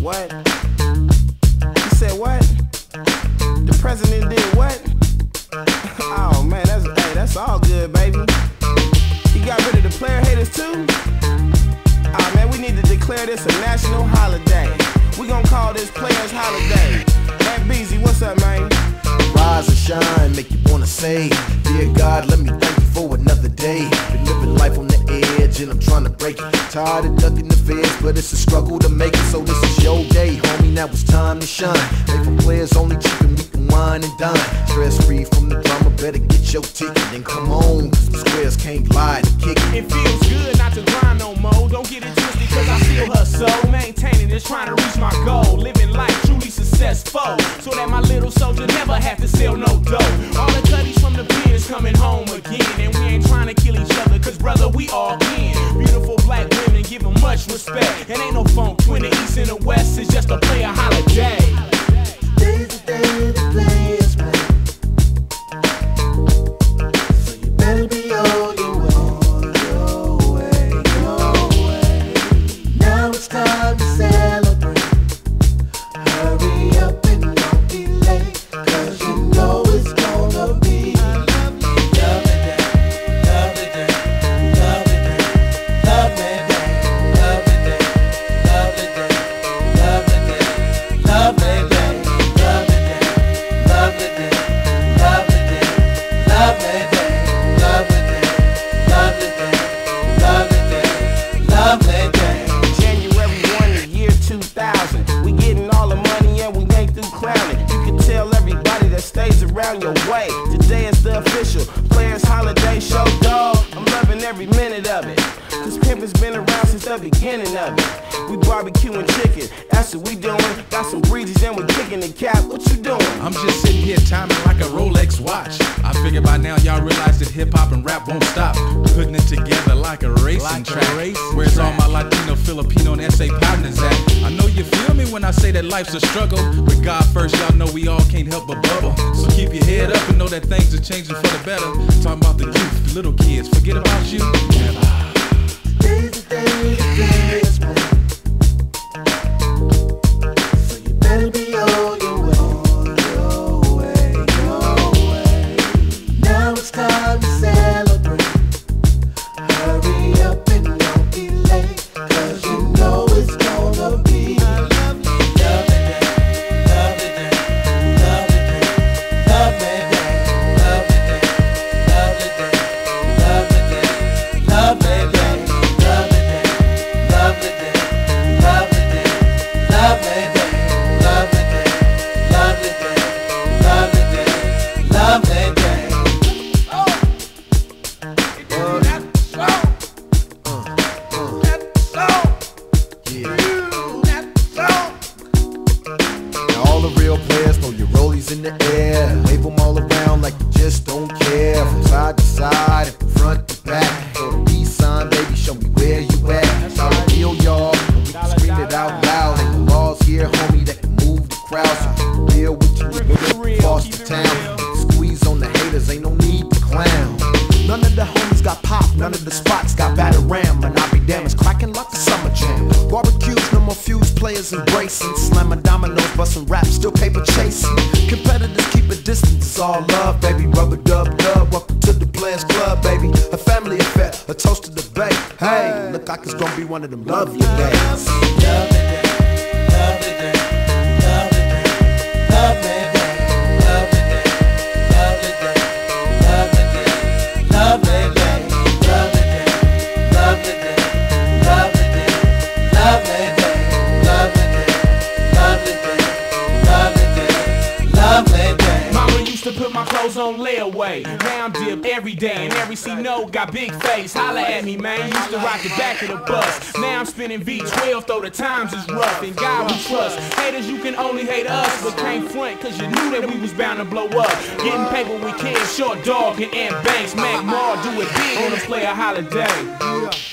What? You said what? The president did what? Oh man, that's hey, that's all good, baby. He got rid of the player haters too. Ah man, we need to declare this a national holiday. We gonna call this Players Holiday. Man, Beezy, what's up, man? Rise and shine, make you wanna say, Dear God, let me thank you for another day. Been living life on break it. Tired of ducking the feds, but it's a struggle to make it. So this is your day, homie. Now it's time to shine. Made for players only chicken, we can wine and dine. Stress free from the drama, better get your ticket and come on. Cause squares can't lie to kick it. It feels good not to grind no more. Don't get it twisted, cause I still hustle. Maintaining this, trying to reach my goal. Living life truly successful. So that my little soldier never have to sell no dough. All the cutties from the pen is It ain't no stays around your way. Today is the official Players Holiday Show, dog. I'm loving every minute of it. Cause pimpin's been around since the beginning of it. We barbecuing chicken, that's what we doing. Got some breezes and we kicking the cap. What you doing? I'm just sitting here timing like a Rolex watch. I figure by now y'all realize that hip hop and rap won't stop. Putting it together like a racing Like a track. racing Where's all my Latino, I say that life's a struggle. With God first, y'all know we all can't help but bubble. So keep your head up and know that things are changing for the better. Talking about the youth, the little kids, forget about you. Never. Today's the day Now all the real players know your rollies in the air. Wave them all around like you just don't care. From side to side and front to back. Summer jam. Barbecues, no more fuse players embracing. Slamming dominoes, busting rap, still paper chasing. Competitors keep a distance, it's all love, baby. Rubber dub dub, welcome to the Players Club, baby. A family affair, a toast to the bay. Hey, look like it's gonna be one of them lovely days. My clothes on I'm dipped every day, and every C note got big face. Holla at me, man. Used to rock the back of the bus. Now I'm spinning V12, though the times is rough. And God we trust. Haters, you can only hate us, but can't front, cause you knew that we was bound to blow up. Getting paper with kids, short dog and Ant Banks. Mac Mall, do it big on a player holiday.